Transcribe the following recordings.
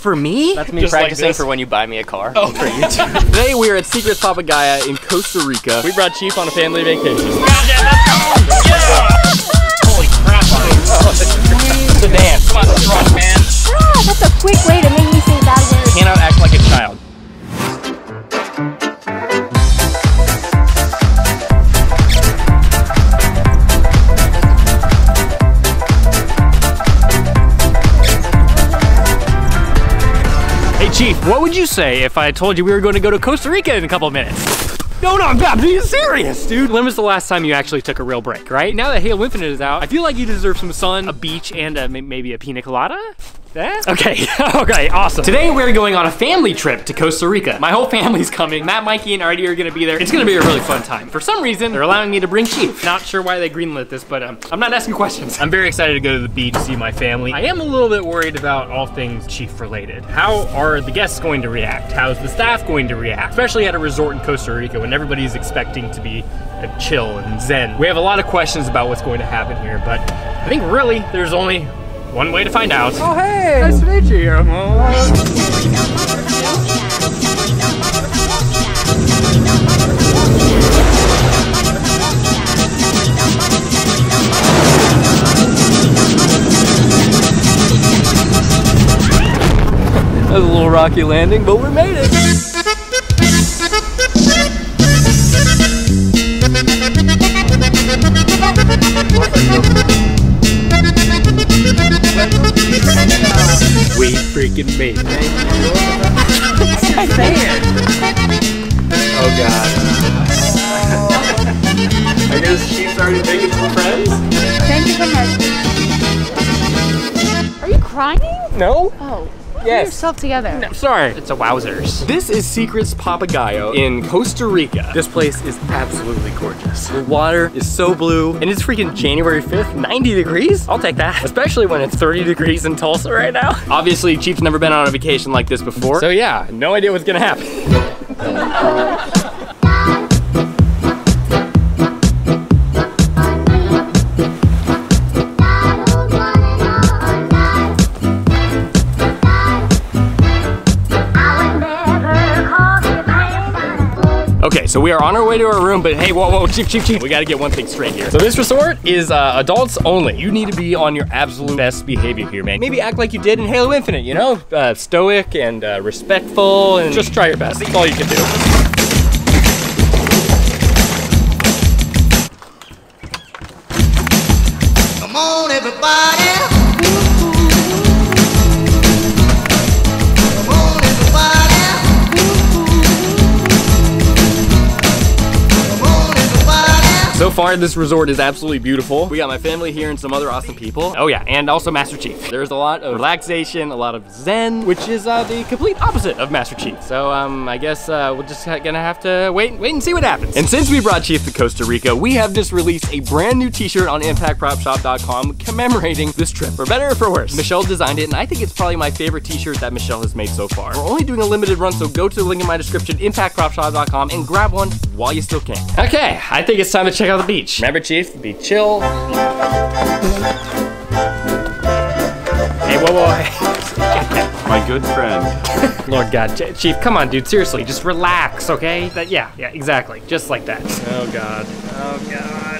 For me? That's me Just practicing this. for when you buy me a car. Oh, for you too. Today we are at Secrets Papagayo in Costa Rica. We brought Chief on a family vacation. Holy crap! It's a dance. Come on, strong man. Ah, that's a quick way to make what would you say if I told you we were going to go to Costa Rica in a couple of minutes? No, no, I'm, I'm being serious, dude. When was the last time you actually took a real break, right? Now that Halo Infinite is out, I feel like you deserve some sun, a beach, and may- maybe a pina colada? Yeah? Okay, okay, awesome. Today we're going on a family trip to Costa Rica. My whole family's coming. Matt, Mikey, and Ardi are gonna be there. It's gonna be a really fun time. For some reason, they're allowing me to bring Chief. Not sure why they greenlit this, but um, I'm not asking questions. I'm very excited to go to the beach, see my family. I am a little bit worried about all things Chief related. How are the guests going to react? How's the staff going to react? Especially at a resort in Costa Rica when everybody's expecting to be uh, chill and zen. We have a lot of questions about what's going to happen here, but I think really there's only one way to find out. Oh, hey, nice to meet you. That was a little rocky landing, but we made it. We freaking made it. Oh god. I guess she's already making some friends? Thank you so much. Are you crying? No? Oh. Pull Yes. yourself together. I'm sorry. It's a wowzers. This is Secrets Papagayo in Costa Rica. This place is absolutely gorgeous. The water is so blue, and it's freaking January 5th, 90 degrees. I'll take that. Especially when it's 30 degrees in Tulsa right now. Obviously, Chief's never been on a vacation like this before. So yeah, no idea what's gonna happen. Okay, so we are on our way to our room, but hey, whoa, whoa, Chief, Chief, Chief, we gotta get one thing straight here. So this resort is uh, adults only. You need to be on your absolute best behavior here, man. Maybe act like you did in Halo Infinite, you know? Uh, stoic and uh, respectful, and just try your best. That's all you can do. Come on, everybody. So far, this resort is absolutely beautiful. We got my family here and some other awesome people. Oh yeah, and also Master Chief. There's a lot of relaxation, a lot of zen, which is uh, the complete opposite of Master Chief. So um, I guess uh, we're just gonna have to wait, wait and see what happens. And since we brought Chief to Costa Rica, we have just released a brand new T-shirt on ImpactPropsShop.com commemorating this trip, for better or for worse. Michelle designed it, and I think it's probably my favorite T-shirt that Michelle has made so far. We're only doing a limited run, so go to the link in my description, ImpactPropsShop.com, and grab one while you still can. Okay, I think it's time to check out the beach. Remember, Chief, be chill. Hey, whoa, whoa, hey. My good friend. Lord God, Chief, come on, dude. Seriously, just relax, okay? That, yeah, yeah, exactly, just like that. Oh God. Oh God.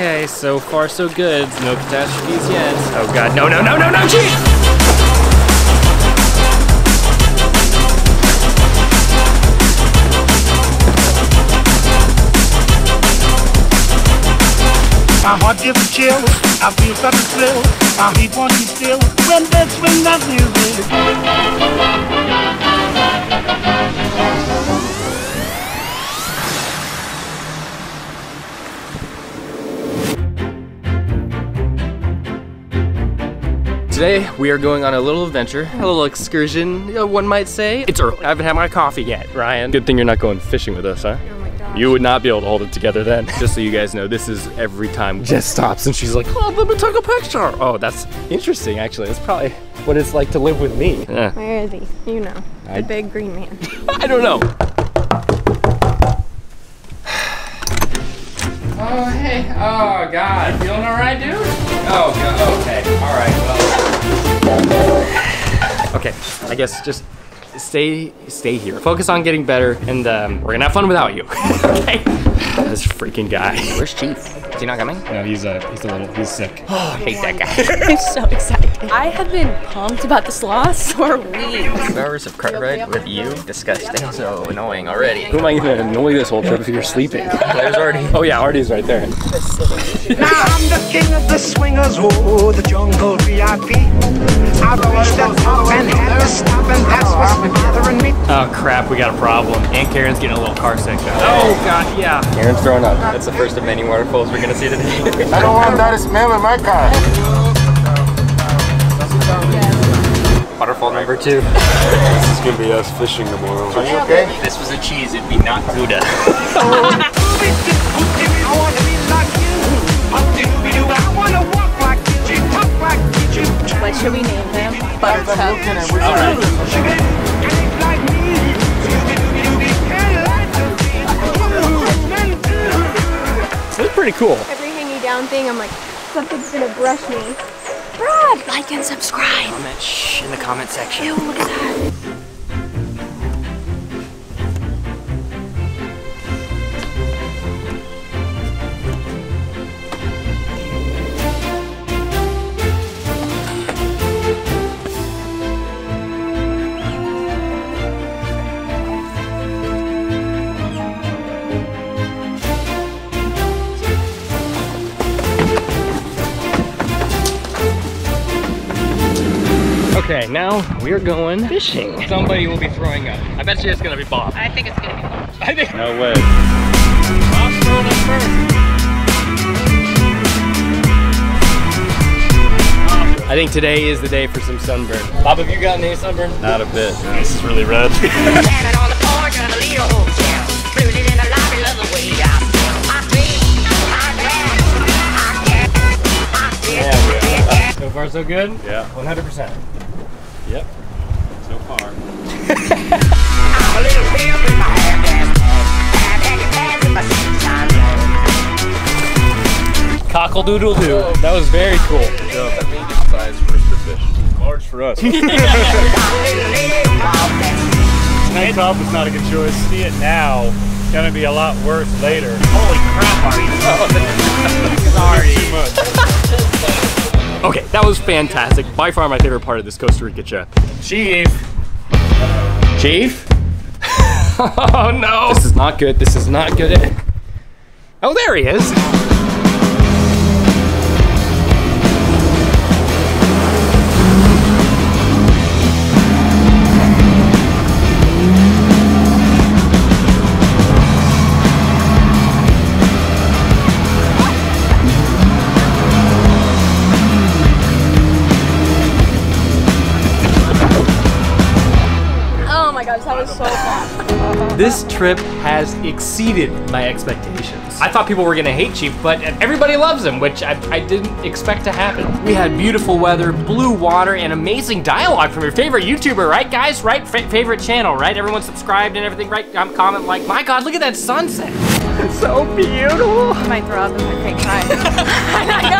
Okay, so far so good. No catastrophes yet. Oh God, no, no, no, no, no, Chief! My heart gives a chill. I feel such a thrill. My heat wants you still when they swing that music. Today we are going on a little adventure, a little excursion, one might say. It's early. I haven't had my coffee yet, Ryan. Good thing you're not going fishing with us, huh? Oh my gosh. You would not be able to hold it together then. Just so you guys know, this is every time Jess stops and she's like, oh, let me take a picture. Oh, that's interesting, actually. That's probably what it's like to live with me. Eh, Where is he? You know. I- The big green man. I don't know. Oh, hey. Oh, God. Feeling all right, dude? Oh. Okay. All right, well. Okay, I guess just stay stay here. Focus on getting better, and um, we're gonna have fun without you. okay? This freaking guy. Where's Chief? Is he not coming? No, he's uh, he's a little, he's sick. Oh, I hate that guy. I'm so excited. I have been pumped about this loss for weeks. Two hours of car ride with you? Disgusting. So annoying already. Who am I gonna annoy this whole trip if you're sleeping? There's Ardi. Oh yeah, Ardi's right there. Now I'm the king of the swingers, oh, the jungle VIP. I reached the top and had to stop, crap, we got a problem. Aunt Karen's getting a little car sick. Oh god, yeah. Karen's throwing up. That's the first of many waterfalls we're gonna see today. I don't want that smell in my car. Waterfall number two. This is gonna be us fishing tomorrow. Are you okay? This was a cheese, it'd be not Gouda. I wanna be like you. Up-de-doo-be-doo. I wanna walk like you, talk like you. What should we name him? Buttercup. Sugar, ain't pretty cool. Every hangy down thing, I'm like, something's gonna brush me. Brad, like and subscribe. Comment shh in the comment section. Ew, look at that. Okay, now we're going fishing. Somebody will be throwing up. I bet you it's gonna be Bob. I think it's gonna be fun. I think. No way. Bob's throwing up first. I think today is the day for some sunburn. Bob, have you gotten any sunburn? Not a bit. This is really red. So far, so good? Yeah. 100%. Yep. So far. I'm a little pimp in my hair gas. Have in my sunshine? Cockle doodle doo. That was very cool. Medium size rooster fish. Large for us. Got a little lady about that. Tank top is not a good choice. See it now. It's gonna be a lot worse later. Holy crap, Ardi. Sorry. Okay, that was fantastic. By far my favorite part of this Costa Rica trip. Chief. Chief? oh no. This is not good. This is not good. Oh, there he is. This trip has exceeded my expectations. I thought people were gonna hate Chief, but everybody loves him, which I, I didn't expect to happen. We had beautiful weather, blue water, and amazing dialogue from your favorite YouTuber, right, guys? Right? F- favorite channel, right? Everyone subscribed and everything, right? Um, comment, like, my God, look at that sunset. It's so beautiful. I might throw up in my fake cry. I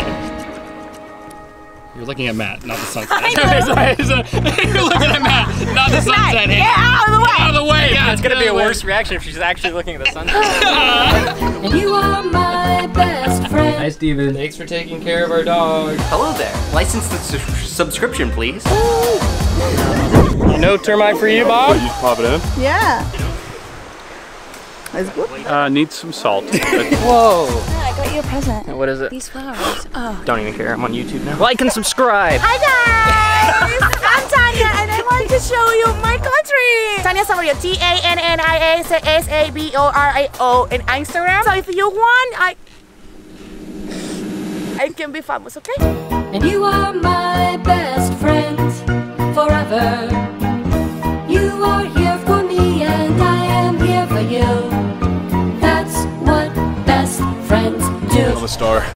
know. You're looking at Matt, not the sunset. You're looking at Matt, not the sunset. Get out of the way. Out of the way. Yeah, It's gonna be a worse reaction if she's actually looking at the sunset. You are my best friend. Hi, Steven. Thanks for taking care of our dog. Hello there. License the su- subscription, please. no termite for you, Bob? Oh, you pop it in. Yeah. That's good. Uh, need some salt. Whoa. Yeah, I got you a present. What is it? These flowers. Oh. Don't even care. I'm on YouTube now. Like and subscribe. Hi guys. I'm Tannia and I want to show you my country. Tannia Saborio. T-A-N-N-I-A-S-A-B-O-R-I-O in Instagram. So if you want, I... I can be famous, okay? And you are my best friend forever. You are here for me and I am here for you. the star.